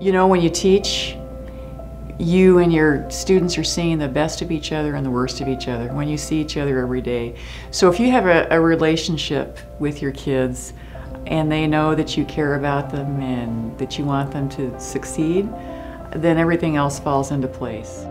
You know, when you teach, you and your students are seeing the best of each other and the worst of each other when you see each other every day. So if you have a, a relationship with your kids and they know that you care about them and that you want them to succeed, then everything else falls into place.